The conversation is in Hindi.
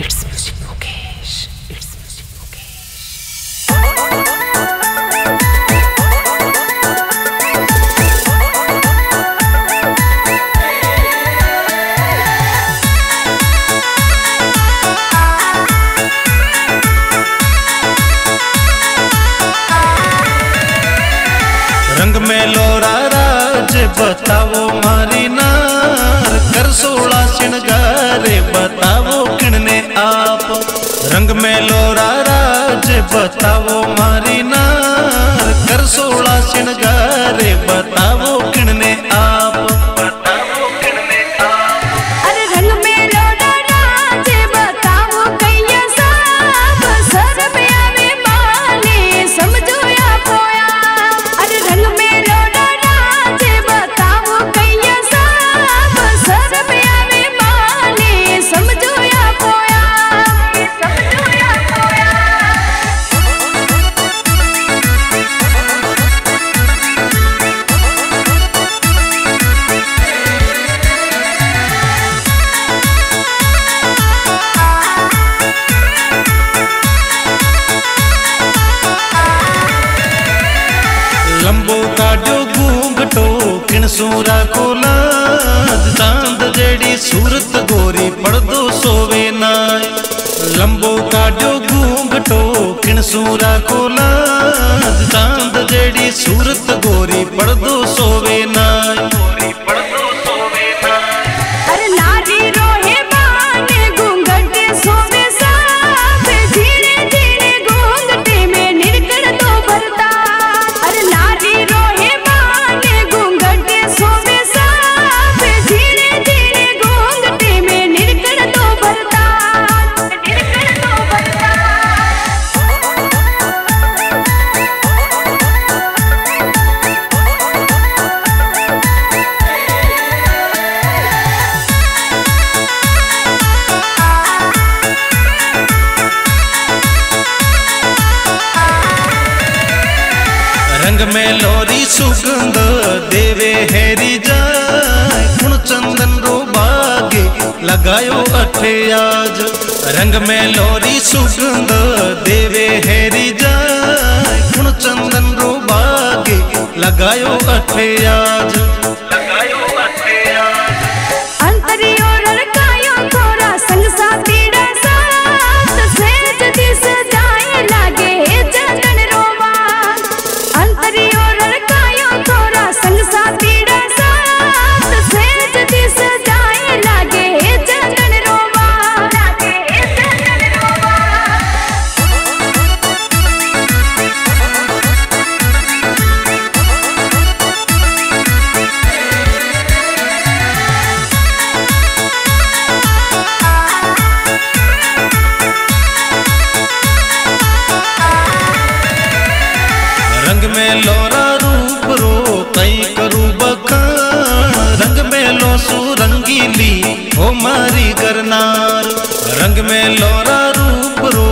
music Mukesh. It's music Mukesh. रंग में लोरा राज बताओ बताओ मारी नार कर सोला श्रृंगारे बताओ। लंबो काढो घूंघटो किण सूरा कोला चांद जड़ी सूरत गोरी पड़दो सोवे नाय लंबो काढो घूंघटो किण सूरा कोला चांद जड़ी सूरत गोरी पड़दो सोवे में लोरी सुगंध देवे हेरी जाए। गुण चंदन रो बागे लगायो अठे आज। रंग में लोरी सुगंध देवे हेरी जाए। गुण चंदन रो बागे लगायो अठे आज। रंग में लोरा रूप रो कई करू बखान। रंग में लो सुरंगीली हो मारी करनार रंग में लोरा रूप रो